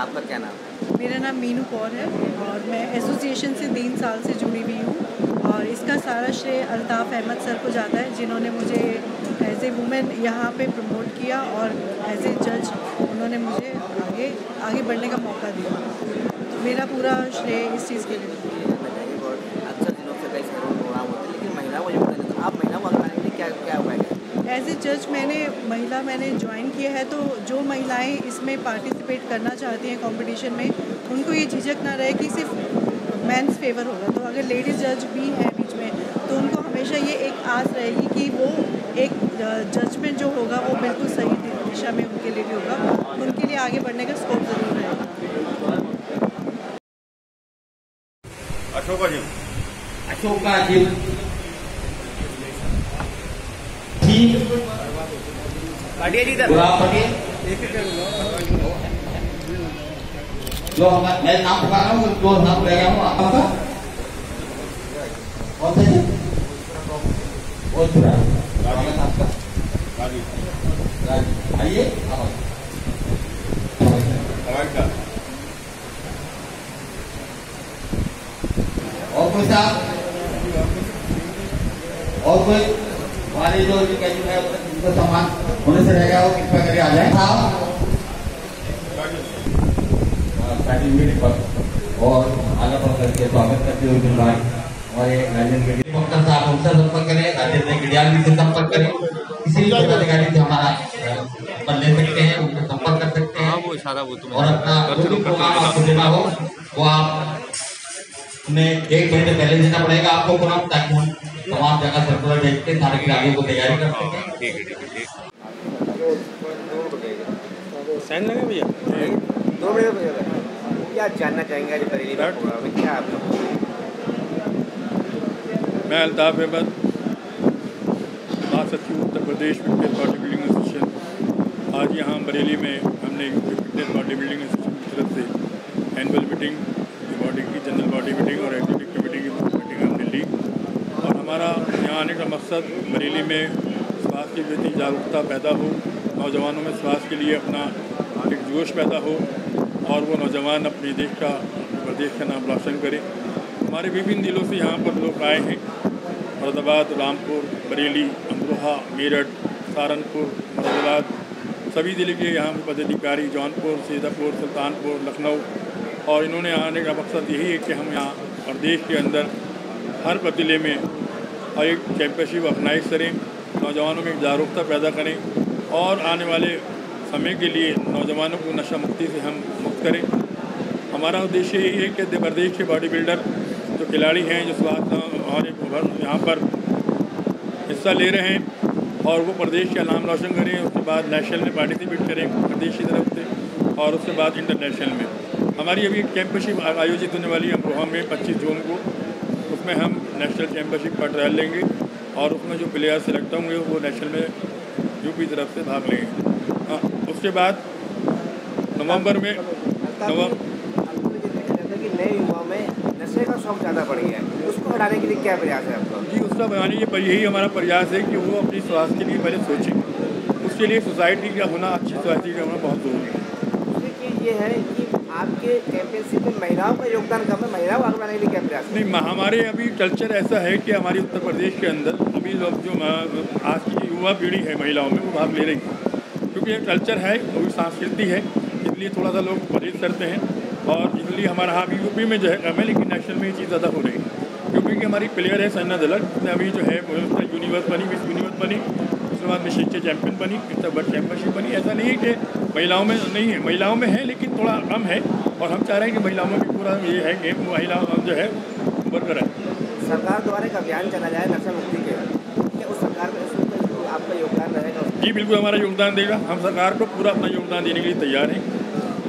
आपका क्या नाम है? मेरा नाम मीनू कौर है और मैं एसोसिएशन से तीन साल से जुड़ी हुई हूँ और इसका सारा श्रेय अल्ताफ़ अहमद सर को जाता है, जिन्होंने मुझे एज ए वुमेन यहाँ पे प्रमोट किया और एज ए जज उन्होंने मुझे आगे आगे बढ़ने का मौका दिया। मेरा पूरा श्रेय इस चीज़ के लिए ये बताइए बहुत अक्सर दिनों से कई शहरों में प्रोग्राम होते हैं लेकिन महिलाओं को योगदान देते हैं। आप महिलाओं को आगे के लिए क्या क्या उपाय करें जज मैंने महिला मैंने ज्वाइन किया है तो जो महिलाएँ इसमें पार्टिसिपेट करना चाहती हैं कंपटीशन में उनको ये झिझक ना रहे कि सिर्फ़ मेंस फेवर होगा तो अगर लेडीज़ जज भी हैं बीच में तो उनको हमेशा ये एक आस रहेगी कि वो एक जजमेंट जो होगा वो बिल्कुल सही दिशा में उनके लिए भी होगा। उनके लिए आगे बढ़ने का स्कोप ज़रूर रहेगा अशोका जी। ठीक पाटिया जी गुलाब पटेल जो हमारा मैं नाम पुकार रहा हूँ जो नाम ले गया हूँ आपका कौन सा? जी? स्वागत आपका आइए। और कोई साहब? और कोई? हमारे जो है उनका सम्मान होने से रहेगा वो कृपया करके आ जाए। साहब पर और आगे बढ़ करके स्वागत करते हुए भाई हमारे राजन के डॉक्टर साहब हमसे संपर्क करें राजेंद्र गिडियाल जी से संपर्क करें। किसी भी पदाधिकारी से हमारा अ, ले सकते हैं उनसे संपर्क कर सकते हैं। वो इशारा वो तुम और अपना जो भी प्रोग्राम आपको देना हो वो आप ने एक घंटे पहले देना पड़ेगा आपको प्रोग्राम ताकि। तमाम जगह सर्कुलर भेज के सारे खिलाड़ियों को तैयारी कर सकें ठीक है ठीक है साइन लगे भैया। दो में क्या जानना चाहेंगे आज बरेली का है क्या आप लोग मैं अल्ताफ अहमद महासचिव Uttar Pradesh fitness body building association आज यहाँ बरेली में हमने फिटनेस बॉडी बिल्डिंग एसोसिएशन की तरफ़ से एनुअल मीटिंग बॉडी की जनरल बॉडी मीटिंग और एग्जीक्यूटिव कमेटी की मीटिंग हमने ली और हमारा यहाँ आने का मकसद बरेली में स्वास्थ्य के प्रति जागरूकता पैदा हो, नौजवानों में स्वास्थ्य के लिए अपना एक जोश पैदा हो और वो नौजवान अपने देश का प्रदेश का नाम रोशन करें। हमारे विभिन्न जिलों से यहाँ पर लोग आए हैं। फरदाबाद, रामपुर, बरेली, अमरोहा, मेरठ, सहारनपुर मुरादाबाद सभी ज़िले के यहाँ पे पदाधिकारी जौनपुर, सीतापुर, सुल्तानपुर, लखनऊ और इन्होंने आने का मकसद यही है कि हम यहाँ प्रदेश के अंदर हर ज़िले में एक चैम्पियनशिप ऑर्गेनाइज करें नौजवानों में जागरूकता पैदा करें और आने वाले समय के लिए नौजवानों को नशा मुक्ति से हम मुक्त करें। हमारा उद्देश्य यही है कि प्रदेश के बॉडी बिल्डर जो खिलाड़ी हैं, जो स्वास्थ्य हमारे यहाँ पर हिस्सा ले रहे हैं और वो प्रदेश का नाम रोशन करें, उसके बाद नेशनल में पार्टिसिपेट करें प्रदेश की तरफ़ से और उसके बाद इंटरनेशनल में। हमारी अभी एक चैम्पियनशिप आयोजित होने वाली है अमरोहा में 25 जून को। उसमें हम नेशनल चैम्पियनशिप का ट्रायल लेंगे और उसमें जो प्लेयर सेलेक्ट होंगे वो नेशनल में यूपी तरफ़ से भाग लेंगे। हाँ, उसके बाद नवंबर में नए नशे का शौक ज़्यादा बढ़ गया है उसको के लिए क्या प्रयास है आपका जी उसका बनाने के पर यही हमारा प्रयास है कि वो अपनी स्वास्थ्य के लिए पहले सोचें। उसके लिए सोसाइटी का होना अच्छी सोसाइटी का होना बहुत ज़रूरी है। ये है कि आपके चैंपियनशिप में महिलाओं का योगदान कम है, महिलाओं आगे बढ़ाने के लिए क्या प्रयास नहीं, हमारे अभी कल्चर ऐसा है कि हमारे उत्तर प्रदेश के अंदर अभी लोग जो आज की युवा पीढ़ी है महिलाओं में, वो भाग ले रही है। क्योंकि ये कल्चर है, वो संस्कृति है, इसलिए थोड़ा सा लोग परहेज करते हैं और इसलिए हमारा यहाँ अभी यूपी में जो है कम लेकिन नेशनल में ये चीज़ ज़्यादा हो रही है। यूपी की हमारी प्लेयर है सन्ना दलक अभी जो है यूनिवर्स बनी, मिस यूनिवर्स बनी। उसके बाद मिस एशिया चैंपियन बनी वर्ल्ड चैंपियनशिप बनी। ऐसा नहीं है कि महिलाओं में नहीं है महिलाओं में है लेकिन थोड़ा कम है। और हम चाह रहे हैं कि महिलाओं में भी पूरा ये है गेम महिला जो है वर्कर है सरकार द्वारा एक अभियान चला जाए नशा मुक्ति के क्या उस सरकार में आपका योगदान रहेगा? जी बिल्कुल हमारा योगदान देगा। हम सरकार को पूरा अपना योगदान देने के लिए तैयार हैं।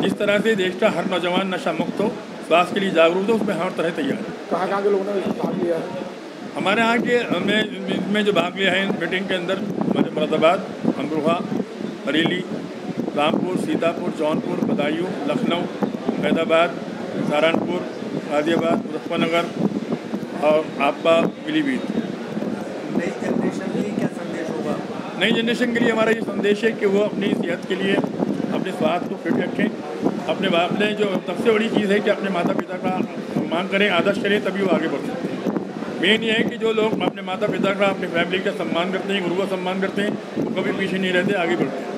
जिस तरह से देश का हर नौजवान नशा मुक्त हो स्वास्थ्य के लिए जागरूक हो उसमें हर तरह तैयार है। कहाँ कहाँ के लोगों ने भाग लिया है? हमारे यहाँ के हमें इसमें जो भाग लिया है मीटिंग के अंदर हमारे मुरादाबाद अमरोहा बरेली रामपुर सीतापुर जौनपुर बदायूं लखनऊ फैदाबाद सहारनपुर गाजियाबाद मुजफ्फरनगर और आपका पीलीभीत। नई जनरेशन के लिए क्या संदेश होगा? नई जनरेशन के लिए हमारा ये संदेश है कि वो अपनी सेहत के लिए अपने स्वास्थ्य को फिट रखें अपने अपने जो सबसे बड़ी चीज़ है कि अपने माता पिता का सम्मान करें आदर्श करें तभी वो आगे बढ़ सकते हैं। मेन ये है कि जो लोग अपने माता पिता का, अपनी फैमिली का सम्मान करते हैं, गुरु का सम्मान करते हैं वो कभी पीछे नहीं रहते, आगे बढ़ते हैं।